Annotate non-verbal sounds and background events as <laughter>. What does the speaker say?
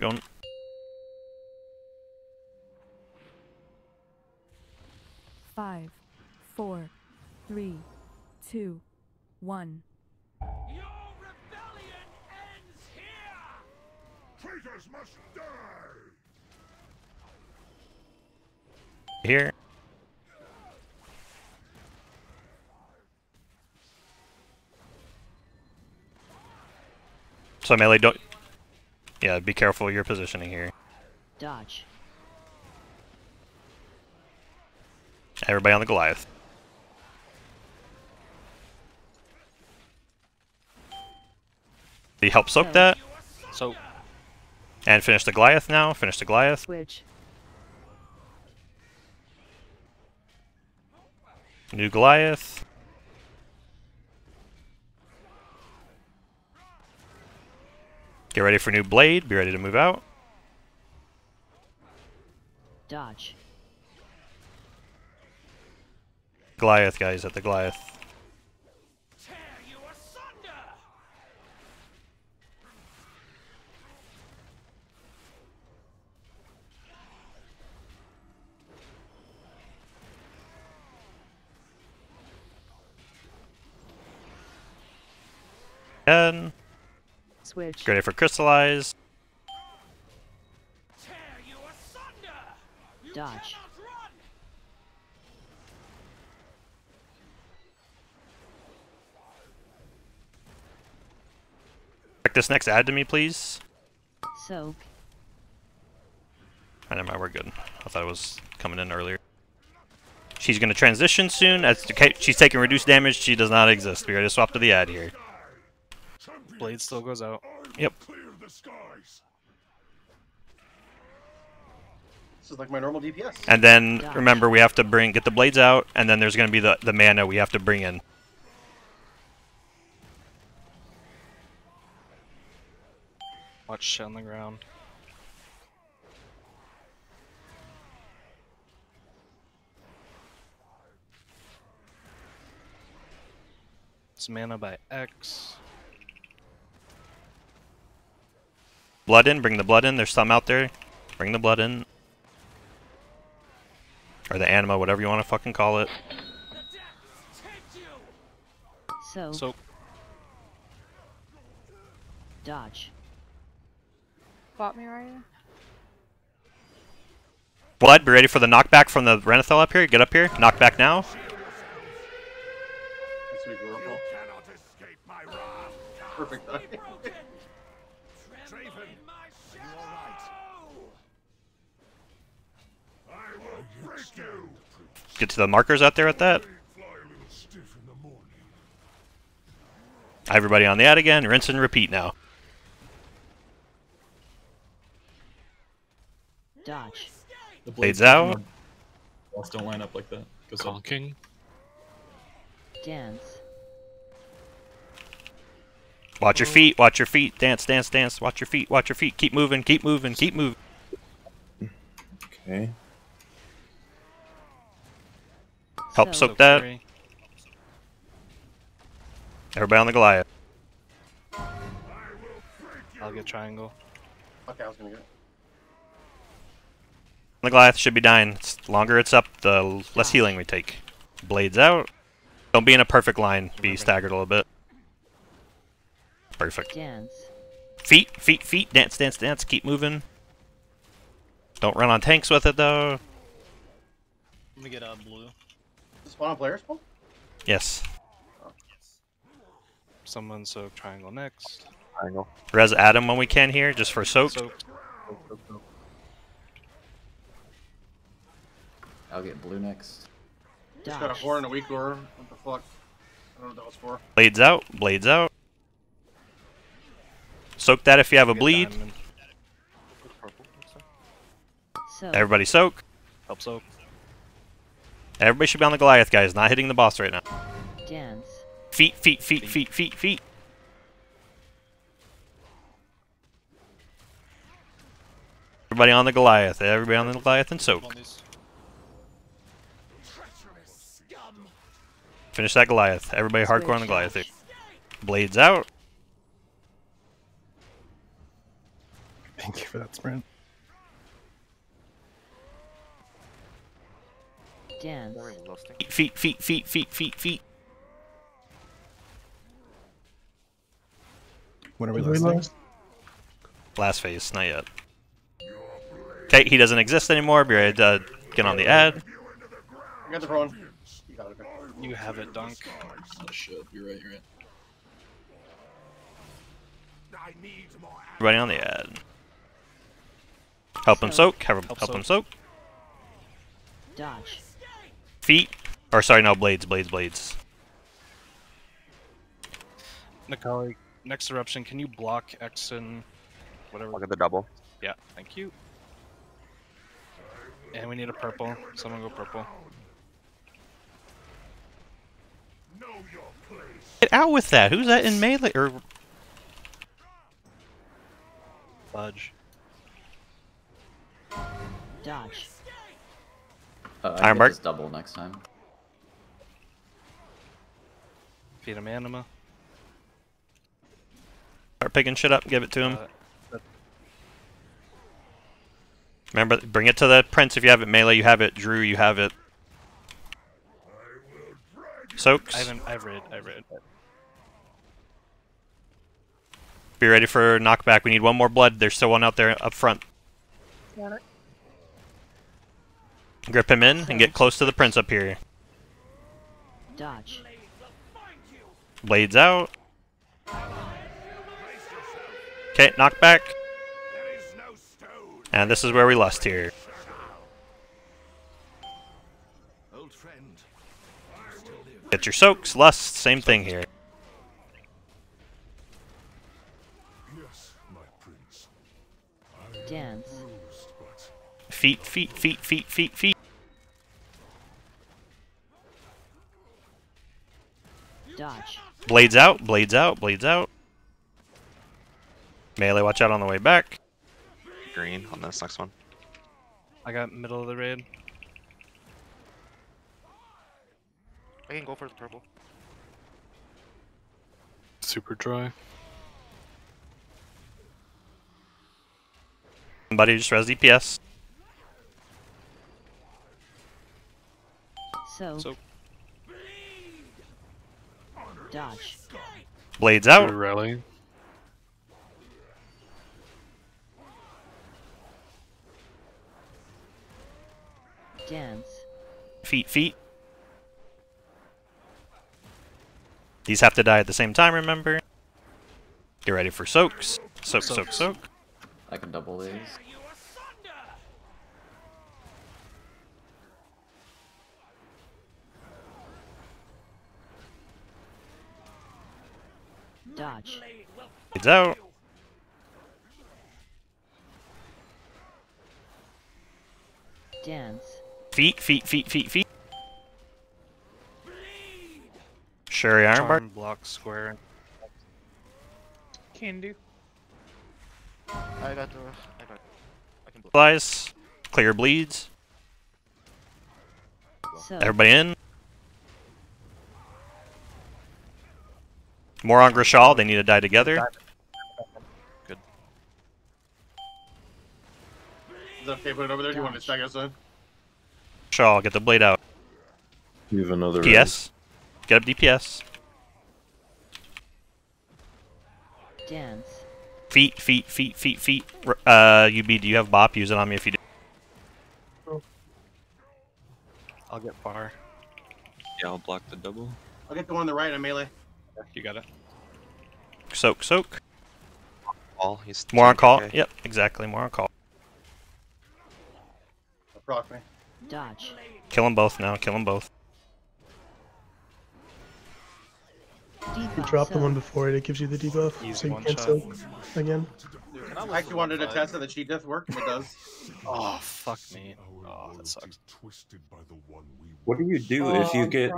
going. Five, four, three, two, one. Your rebellion ends here! Traitors must die! Here. So melee, don't. Yeah, be careful your positioning here. Dodge. Everybody on the Goliath. Do you help soak that? So And finish the Goliath now. Finish the Goliath. Switch. New Goliath. Get ready for new blade. Be ready to move out. Dodge. Goliath, guys, at the Goliath. Tear you asunder! Again. Switch. Get ready for Crystallize. Tear you asunder! Dodge. Check this next ad to me, please. Soak. I never mind, we're good. I thought it was coming in earlier. She's going to transition soon. As she's taking reduced damage. She does not exist. We got to swap to the ad here. Champions, blade still goes out. Yep. clear the skies. This is like my normal DPS. And then Dodge. remember, we have to bring get the blades out, and then there's going to be the the mana we have to bring in. Watch shit on the ground. It's mana by X. Blood in. Bring the blood in. There's some out there. Bring the blood in. Or the anima, whatever you want to fucking call it. The depths take you! Soak. So Dodge. Bought me right here. Blood, be ready for the knockback from the Renathal up here. Get up here. Knockback now. This Get to the markers out there at that. Fly a little stiff in the morning. Everybody on the ad again. Rinse and repeat now. Dodge. The Blades out. Walls don't line up like that. Goes conking. Dance. Watch your feet. Watch your feet. Dance, dance, dance. Watch your feet. Watch your feet. Keep moving. Keep moving. Keep moving. Okay. Help Soak. soak that. free. Everybody on the Goliath. I'll get triangle. Okay, I was gonna get it. The Goliath should be dying. It's the longer it's up, the less ah. healing we take. Blades out. Don't be in a perfect line. Be staggered a little bit. Perfect. Dance. Feet, feet, feet. Dance, dance, dance. Keep moving. Don't run on tanks with it though. Let me get a blue. Spawn on player spawn? Yes. Oh, Someone soak triangle next. Triangle. Res Adam when we can here, just for soak. Soak. I'll get blue next. Just got a Dodge. horn and a weak lure. What the fuck? I don't know what that was for. Blades out. Blades out. Soak that if you have a bleed. Soak. Everybody soak. Help soak. Everybody should be on the Goliath, guys. Not hitting the boss right now. Dance. Feet, feet, feet, feet, feet, feet. Everybody on the Goliath. Everybody on the Goliath and soak. Finish that Goliath. Everybody hardcore on the Goliath. here. Blades out. Thank you for that sprint. Dance. Feet, feet, feet, feet, feet, feet. When are we Did we listening? Last phase, not yet. Okay, he doesn't exist anymore. Be ready to uh, get on the ad. I got the phone. You got it. okay. You have it, Dunk. Oh shit, you're right, you're right. I need more Everybody on the ad. Help him soak. Have him, Help help him soak. soak. Dodge. Feet. Or sorry, no blades, blades, blades. Nikali, next eruption, can you block X and whatever? Look at the double. Yeah, thank you. And we need a purple. Someone go purple. Know your place. Get out with that. Who's that in melee? Or Fudge. Dodge. Uh, I Iron can get Bark. double next time. Feed him anima. start picking shit up. Give it to him. Uh, Remember, bring it to the prince if you have it. Melee, you have it. Drew, you have it. Soaks. I haven't. I've read. I've read. Be ready for knockback. We need one more blood. There's still one out there up front. Got it. Grip him in and get close to the prince up here. Dodge. Blades out. Okay, knockback. There is no stone. And this is where we lost here. Old friend. Still live. Get your soaks, lust, same thing here. Yes, my prince. Dance. Bruised, but Feet, feet, feet, feet, feet, feet. Dodge. Blades out, blades out, blades out. Melee, watch out on the way back. Green on this next one. I got middle of the raid. I can go for the purple. Super dry. Somebody just res DPS. So. So Dodge. Blades out. rally. Dance. Feet, feet. These have to die at the same time, remember? Get ready for soaks. Soak, soak, soak. I can double these. Dodge. It's out. Dance. Feet, feet, feet, feet, feet. Sherry Ironbark. Charm block square. Can do. I got the. I got. I can. Flies. Clear bleeds. So. Everybody in. More on Grashaal. They need to die together. Good. Is that okay? Put it over there. Do you want to stack us in? Grashaal, get the blade out. You have another. PS. Get up DPS. Dance. Feet, feet, feet, feet, feet. R- Uh, UB, do you have Bop? Use it on me if you do. I'll get far. Yeah, I'll block the double. I'll get the one on the right on melee. You got it. Soak, soak. All. He's More on Kaal. KK. Yep, exactly. More on Kaal. I'll proc me. Dodge. Kill them both now. Kill them both. Debuff. Drop the one before it. It gives you the debuff, Easy so you can't shot. soak again. I actually wanted to test that the cheat death work, and it does. <laughs> Oh fuck me. Oh, that loyalty sucks. twisted by the one we What do you do if you get